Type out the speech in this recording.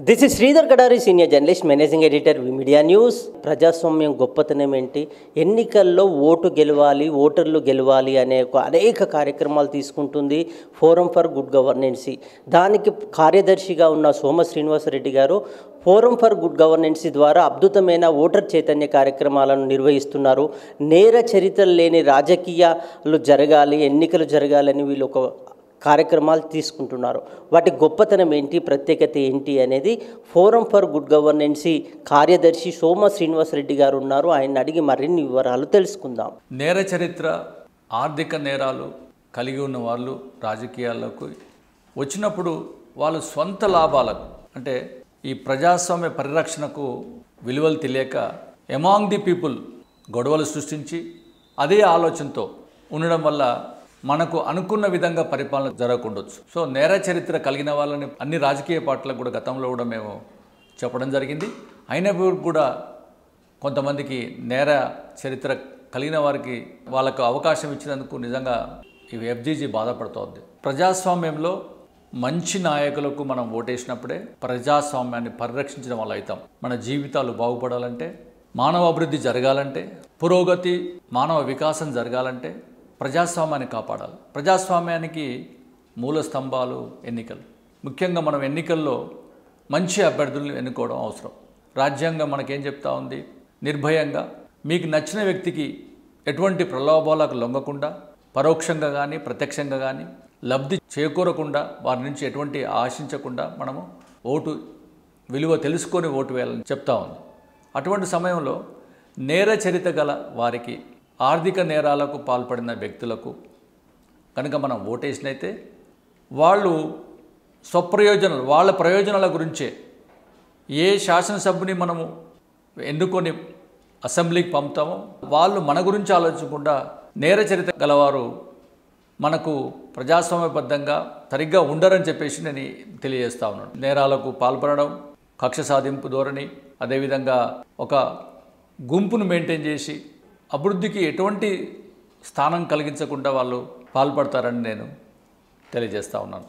This is Sridhar Kadari senior journalist managing editor media news ప్రజాస్వామ్యం గొప్పతనం ఏంటి? ఎన్నికల్లో ఓటు గెలవాలి ఓటర్లు గెలవాలి అనే ఒక అనేక కార్యక్రమాలు తీసుకుంటుంది ఫోరం ఫర్ గుడ్ గవర్నెన్సీ దానికి కార్యదర్శిగా ఉన్న సోమ శ్రీనివాసరెడ్డి గారు ఫోరం ఫర్ గుడ్ గవర్నెన్సీ ద్వారా అద్భుతమైన ఓటర్ చైతన్య కార్యక్రమాలను నిర్వహిస్తున్నారు. నేర చరిత్రలు లేని రాజకీయాలు జరగాలి ఎన్నికలు జరగాలని వీళ్ళు ఒక కార్యక్రమాలు తీసుకుంటున్నారు. వాటి గొప్పతనం ఏంటి? ప్రత్యేకత ఏంటి? అనేది ఫోరం ఫర్ గుడ్ గవర్నెన్సీ కార్యదర్శి సోమ శ్రీనివాసరెడ్డి గారు ఉన్నారు. ఆయన అడిగి మరిన్ని వివరాలు తెలుసుకుందాం. నేర చరిత్ర ఆర్థిక నేరాలు కలిగి ఉన్న వాళ్ళు రాజకీయాల్లోకి వచ్చినప్పుడు వాళ్ళు సొంత లాభాలకు అంటే ఈ ప్రజాస్వామ్య పరిరక్షణకు విలువలు తెలియక ఎమాంగ్ ది పీపుల్ గొడవలు సృష్టించి అదే ఆలోచనతో ఉండడం వల్ల మనకు అనుకున్న విధంగా పరిపాలన జరగకుండొచ్చు. సో నేర చరిత్ర కలిగిన వాళ్ళని అన్ని రాజకీయ పార్టీలకు కూడా గతంలో కూడా మేము చెప్పడం జరిగింది. అయినప్పుడు కూడా కొంతమందికి నేర చరిత్ర కలిగిన వారికి వాళ్ళకు అవకాశం ఇచ్చినందుకు నిజంగా ఈ ఎఫ్జీజీ బాధపడుతోంది. ప్రజాస్వామ్యంలో మంచి నాయకులకు మనం ఓటేసినప్పుడే ప్రజాస్వామ్యాన్ని పరిరక్షించడం వల్ల అవుతాం మన జీవితాలు బాగుపడాలంటే మానవ అభివృద్ధి జరగాలంటే పురోగతి మానవ వికాసం జరగాలంటే ప్రజాస్వామ్యాన్ని కాపాడాలి. ప్రజాస్వామ్యానికి మూల స్తంభాలు ఎన్నికలు. ముఖ్యంగా మనం ఎన్నికల్లో మంచి అభ్యర్థులను ఎన్నుకోవడం అవసరం. రాజ్యాంగం మనకేం చెప్తా ఉంది? నిర్భయంగా మీకు నచ్చిన వ్యక్తికి ఎటువంటి ప్రలోభాలకు లొంగకుండా పరోక్షంగా కానీ ప్రత్యక్షంగా కానీ లబ్ధి చేకూరకుండా వారి నుంచి ఎటువంటి ఆశించకుండా మనము ఓటు విలువ తెలుసుకొని ఓటు వేయాలని చెప్తా ఉంది. అటువంటి సమయంలో నేర చరిత గల వారికి ఆర్థిక నేరాలకు పాల్పడిన వ్యక్తులకు కనుక మనం ఓటేసినైతే వాళ్ళు స్వప్రయోజనాలు వాళ్ళ ప్రయోజనాల గురించే ఏ శాసనసభ్యుని మనము ఎన్నుకొని అసెంబ్లీకి పంపుతామో వాళ్ళు మన గురించి ఆలోచించకుండా నేర చరిత్ర గలవారు మనకు ప్రజాస్వామ్యబద్ధంగా సరిగ్గా ఉండరని చెప్పేసి నేను తెలియజేస్తా ఉన్నాను. నేరాలకు పాల్పడడం కక్ష సాధింపు ధోరణి అదేవిధంగా ఒక గుంపును మెయింటైన్ చేసి అభివృద్ధికి ఎటువంటి స్థానం కలిగించకుండా వాళ్ళు పాల్పడతారని నేను తెలియజేస్తా ఉన్నాను.